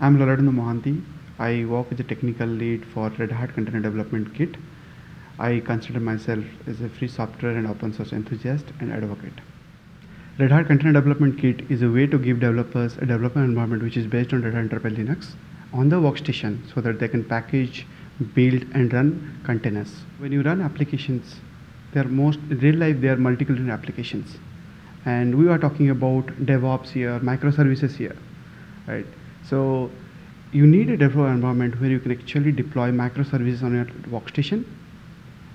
I'm Lalatendu Mohanti. I work as a technical lead for Red Hat Container Development Kit. I consider myself as a free software and open source enthusiast and advocate. Red Hat Container Development Kit is a way to give developers a development environment which is based on Red Hat Enterprise Linux on the workstation so that they can package, build and run containers. When you run applications, they are most, in real life they are multi-billion applications. And we are talking about DevOps here, microservices here, right? So you need a development environment where you can actually deploy microservices on your workstation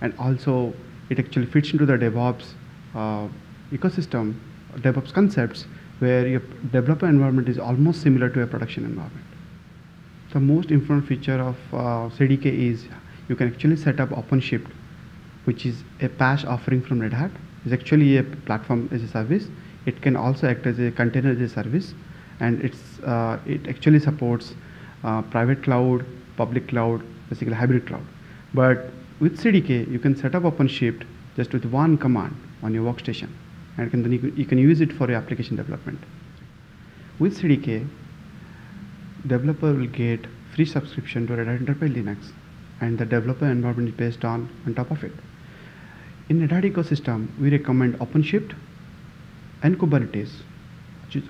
and also it actually fits into the DevOps uh, ecosystem, DevOps concepts where your developer environment is almost similar to a production environment. The most important feature of uh, CDK is you can actually set up OpenShift, which is a PaaS offering from Red Hat. It's actually a platform as a service. It can also act as a container as a service, and it's uh, it actually supports uh, private cloud, public cloud, basically hybrid cloud. But with CDK, you can set up OpenShift just with one command on your workstation, and can, then you can, you can use it for your application development. With CDK, developer will get free subscription to Red Hat Enterprise Linux and the developer environment is based on on top of it. In Red Hat ecosystem, we recommend OpenShift and Kubernetes.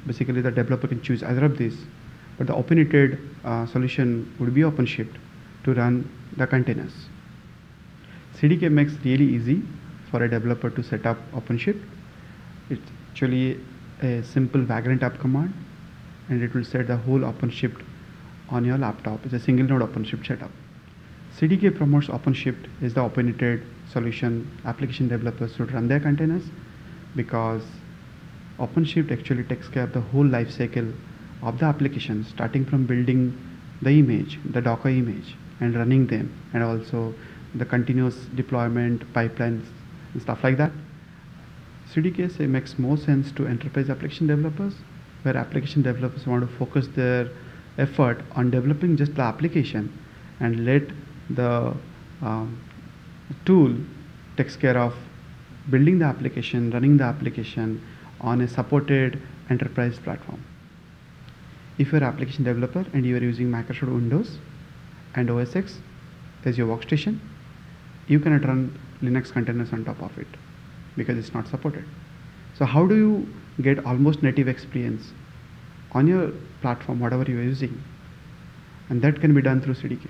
Basically, the developer can choose either of these, but the opinionated uh, solution would be OpenShift to run the containers. CDK makes really easy for a developer to set up OpenShift. It's actually a simple Vagrant up command and it will set the whole OpenShift on your laptop. It's a single node OpenShift setup. CDK promotes OpenShift as the opinionated solution application developers should run their containers because OpenShift actually takes care of the whole life cycle of the application starting from building the image, the Docker image and running them and also the continuous deployment pipelines and stuff like that. CDK say makes more sense to enterprise application developers where application developers want to focus their effort on developing just the application and let the um, tool takes care of building the application, running the application on a supported enterprise platform. If you're an application developer and you are using Microsoft Windows and OS X as your workstation, you cannot run Linux containers on top of it because it's not supported. So how do you get almost native experience on your platform, whatever you are using? And that can be done through CDK.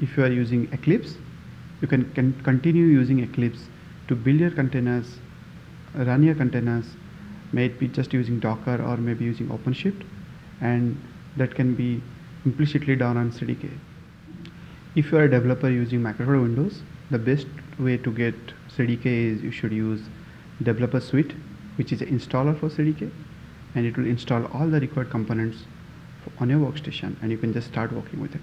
If you are using Eclipse, you can, can continue using Eclipse to build your containers, run your containers, may it be just using Docker or maybe using OpenShift, and that can be implicitly done on CDK. If you are a developer using Microsoft Windows, the best way to get CDK is you should use Developer Suite, which is an installer for CDK, and it will install all the required components on your workstation, and you can just start working with it.